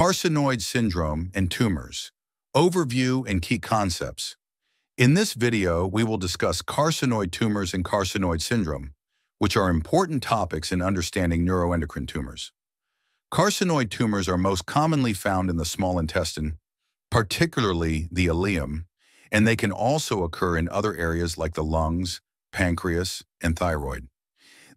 Carcinoid syndrome and tumors. Overview and key concepts. In this video, we will discuss carcinoid tumors and carcinoid syndrome, which are important topics in understanding neuroendocrine tumors. Carcinoid tumors are most commonly found in the small intestine, particularly the ileum, and they can also occur in other areas like the lungs, pancreas, and thyroid.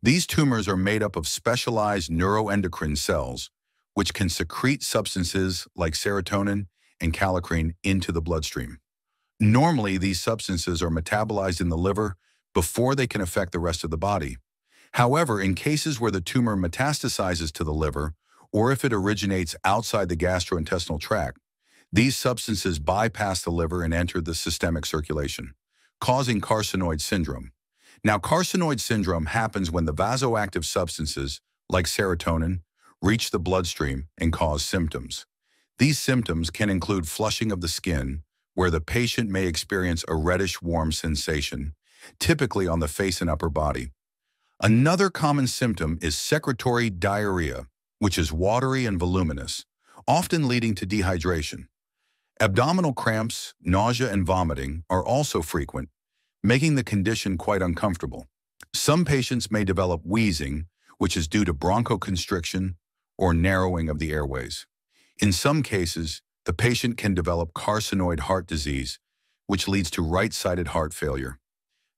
These tumors are made up of specialized neuroendocrine cells, which can secrete substances like serotonin and kallikrein into the bloodstream. Normally, these substances are metabolized in the liver before they can affect the rest of the body. However, in cases where the tumor metastasizes to the liver, or if it originates outside the gastrointestinal tract, these substances bypass the liver and enter the systemic circulation, causing carcinoid syndrome. Now, carcinoid syndrome happens when the vasoactive substances, like serotonin, reach the bloodstream and cause symptoms. These symptoms can include flushing of the skin, where the patient may experience a reddish-warm sensation, typically on the face and upper body. Another common symptom is secretory diarrhea, which is watery and voluminous, often leading to dehydration. Abdominal cramps, nausea, and vomiting are also frequent, making the condition quite uncomfortable. Some patients may develop wheezing, which is due to bronchoconstriction or narrowing of the airways. In some cases, the patient can develop carcinoid heart disease, which leads to right-sided heart failure.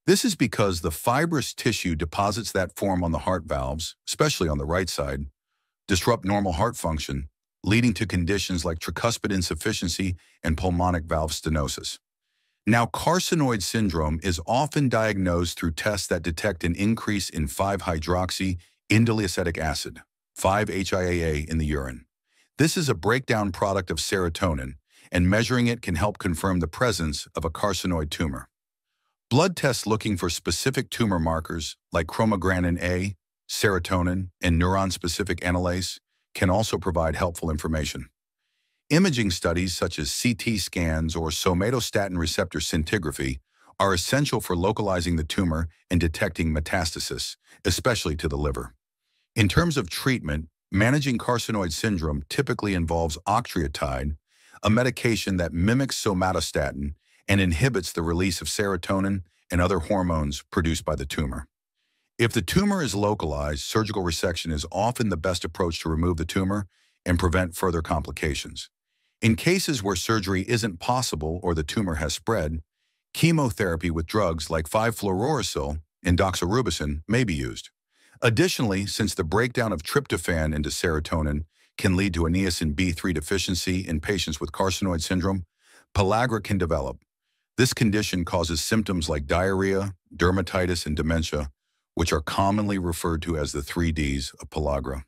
This is because the fibrous tissue deposits that form on the heart valves, especially on the right side, disrupt normal heart function, leading to conditions like tricuspid insufficiency and pulmonic valve stenosis. Now, carcinoid syndrome is often diagnosed through tests that detect an increase in 5-hydroxy indoleacetic acid, 5-HIAA in the urine. This is a breakdown product of serotonin, and measuring it can help confirm the presence of a carcinoid tumor. Blood tests looking for specific tumor markers like chromogranin A, serotonin, and neuron-specific enolase can also provide helpful information. Imaging studies such as CT scans or somatostatin receptor scintigraphy are essential for localizing the tumor and detecting metastasis, especially to the liver. In terms of treatment, managing carcinoid syndrome typically involves octreotide, a medication that mimics somatostatin and inhibits the release of serotonin and other hormones produced by the tumor. If the tumor is localized, surgical resection is often the best approach to remove the tumor and prevent further complications. In cases where surgery isn't possible or the tumor has spread, chemotherapy with drugs like 5-fluorouracil and doxorubicin may be used. Additionally, since the breakdown of tryptophan into serotonin can lead to a niacin B3 deficiency in patients with carcinoid syndrome, pellagra can develop. This condition causes symptoms like diarrhea, dermatitis, and dementia, which are commonly referred to as the three Ds of pellagra.